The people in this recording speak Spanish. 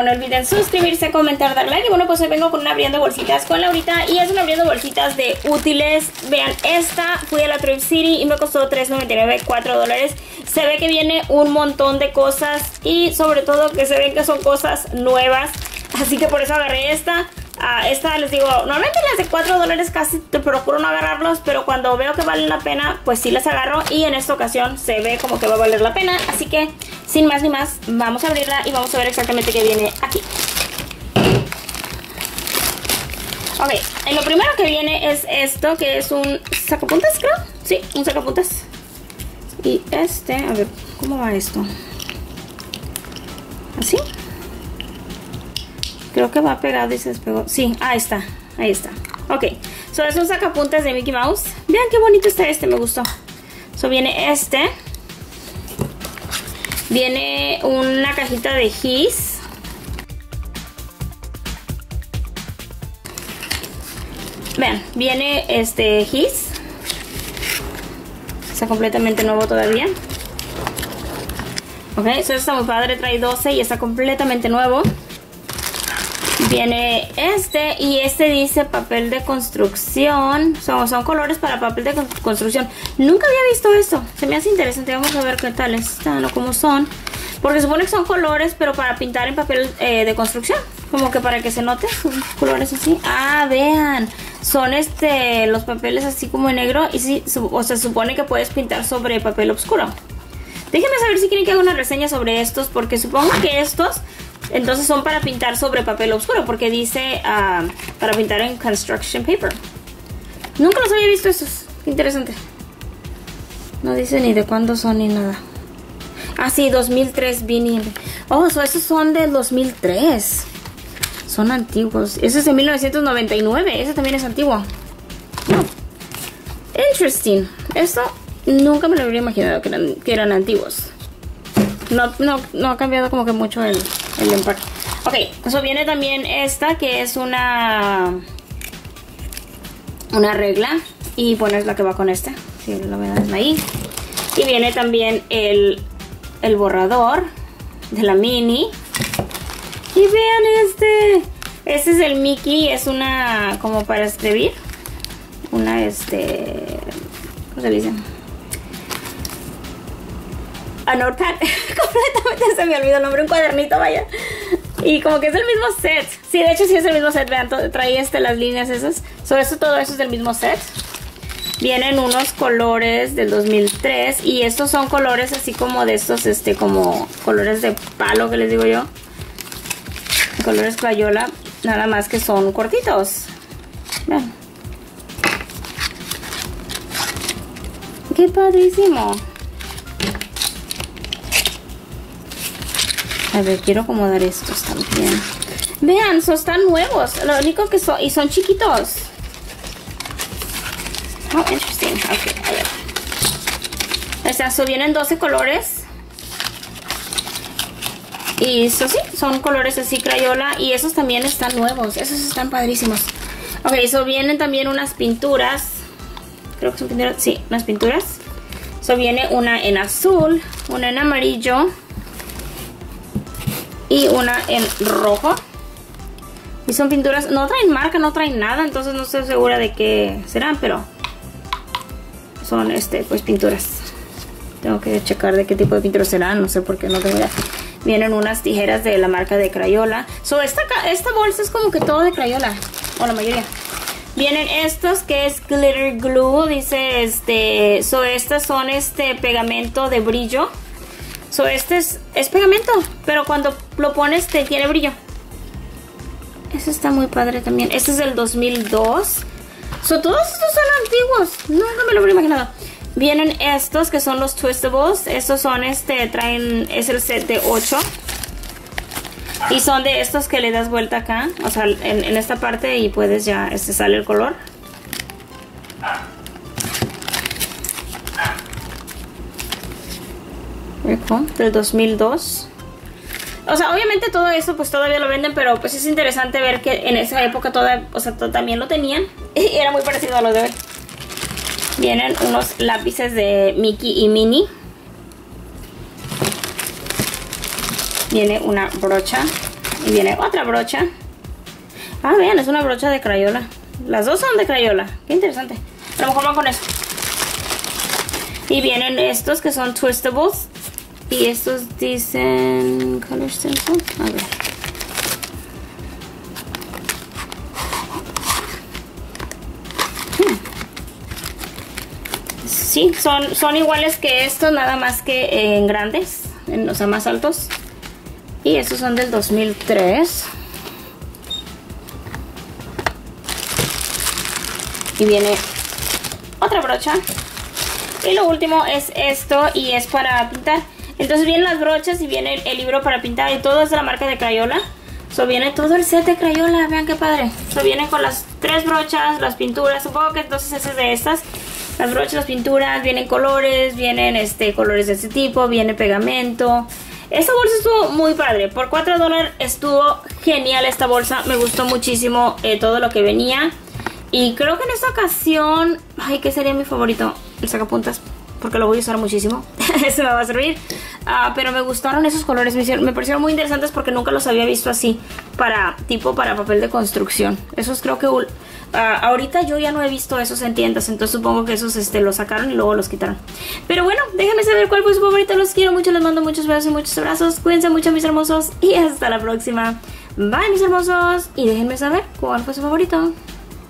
olviden suscribirse, comentar, dar like. Y bueno, pues hoy vengo con una abriendo bolsitas con Laurita. Y es una abriendo bolsitas de útiles. Vean, esta fui a la Trip City y me costó $3.99, 4 dólares. Se ve que viene un montón de cosas y sobre todo que se ven que son cosas nuevas. Así que por eso agarré esta. Uh, esta les digo, normalmente las de 4 dólares casi te procuro no agarrarlos, pero cuando veo que valen la pena, pues sí las agarro y en esta ocasión se ve como que va a valer la pena, así que sin más ni más, vamos a abrirla y vamos a ver exactamente qué viene aquí. Ok, en lo primero que viene es esto, que es un sacapuntas, creo. Sí, un sacapuntas. Y este, a ver, ¿cómo va esto? ¿Así? Creo que va pegado y se despegó. Sí, ahí está, ahí está. Ok, so es un sacapuntas de Mickey Mouse. Vean qué bonito está este, me gustó. So viene este. Viene una cajita de His. Vean, viene este His. Está completamente nuevo todavía. Ok, eso está muy padre, trae 12 y está completamente nuevo. Viene este y este dice papel de construcción. Son, son colores para papel de construcción. Nunca había visto esto. Se me hace interesante. Vamos a ver qué tal están o cómo son. Porque supone que son colores, pero para pintar en papel eh, de construcción. Como que para que se note. Son colores así. Ah, vean. Son este los papeles así como en negro. Y sí, o se supone que puedes pintar sobre papel oscuro. Déjenme saber si quieren que haga una reseña sobre estos. Porque supongo que estos entonces son para pintar sobre papel oscuro porque dice uh, para pintar en construction paper. Nunca los había visto estos. Interesante. No dice ni de cuándo son ni nada. Ah, sí, 2003 Vinny. Oh, so esos son del 2003. Son antiguos. Ese es de 1999. Ese también es antiguo. Interesting. Esto nunca me lo habría imaginado que eran, antiguos. No ha cambiado como que mucho el, el empaque. Ok, eso viene también esta que es una una regla y bueno es la que va con esta. Si lo ven ahí. Y viene también el, el borrador de la mini. Y vean este. Este es el Mickey, es una como para escribir. Una este. ¿Cómo se dice? A notepad. Completamente se me olvidó el nombre, un cuadernito, vaya. Y como que es el mismo set. Sí, de hecho sí es el mismo set. Vean, trae este, las líneas esas. Sobre eso, todo eso es del mismo set. Vienen unos colores del 2003. Y estos son colores así como de estos, este, como colores de palo que les digo yo. Colores crayola. Nada más que son cortitos. Vean. ¡Qué padrísimo! A ver, quiero acomodar estos también. Vean, son están nuevos. Lo único que son... Y son chiquitos. Oh, interesting. Ok, a ver. Estas so vienen 12 colores. Y eso sí, son colores así crayola. Y esos también están nuevos. Esos están padrísimos. Ok, eso vienen también unas pinturas. Creo que son pinturas. Sí, unas pinturas. Eso viene una en azul, una en amarillo y una en rojo. Y son pinturas, no traen marca, no traen nada, entonces no estoy segura de qué serán, pero son este pues pinturas. Tengo que checar de qué tipo de pinturas serán, no sé por qué no tengo idea. Vienen unas tijeras de la marca de Crayola. So, esta, esta bolsa es como que todo de Crayola, o la mayoría. Vienen estos que es glitter glue, dice este, so estas son este pegamento de brillo So, este es, es pegamento, pero cuando lo pones te tiene brillo. Este está muy padre también. Este es del 2002. So, todos estos son antiguos. Nunca me lo hubiera imaginado. Vienen estos que son los twistables. Estos son este, traen, es el set de 8. Y son de estos que le das vuelta acá, o sea, en, en esta parte y puedes ya, este sale el color. Del 2002. O sea, obviamente todo esto pues todavía lo venden, pero pues es interesante ver que en esa época toda, o sea, también lo tenían. Y era muy parecido a lo de hoy. Vienen unos lápices de Mickey y Minnie. Viene una brocha Y viene otra brocha. Ah, vean, es una brocha de Crayola. Las dos son de Crayola. Qué interesante. A lo mejor van con eso. Y vienen estos que son twistables. Y estos dicen... Color stencil. A ver. Sí, son, son iguales que estos, nada más que en grandes, en, o sea, más altos. Y estos son del 2003. Y viene otra brocha. Y lo último es esto y es para pintar. Entonces vienen las brochas y viene el, libro para pintar y todo es de la marca de Crayola. So viene todo el set de Crayola, vean qué padre. So viene con las tres brochas, las pinturas, supongo que entonces ese es de estas. Las brochas, las pinturas, vienen colores, vienen este colores de este tipo, viene pegamento. Esta bolsa estuvo muy padre, por 4 dólares estuvo genial esta bolsa, me gustó muchísimo eh, todo lo que venía. Y creo que en esta ocasión, ay, ¿qué sería mi favorito? El sacapuntas, porque lo voy a usar muchísimo. Ese me va a servir. Ah, pero me gustaron esos colores, me, parecieron muy interesantes porque nunca los había visto así, para tipo para papel de construcción. Esos creo que Ah, ahorita yo ya no he visto esos en tiendas, entonces supongo que esos este, los sacaron y luego los quitaron. Pero bueno, déjenme saber cuál fue su favorito. Los quiero mucho, les mando muchos besos y muchos abrazos. Cuídense mucho, mis hermosos, y hasta la próxima. Bye, mis hermosos, y déjenme saber cuál fue su favorito.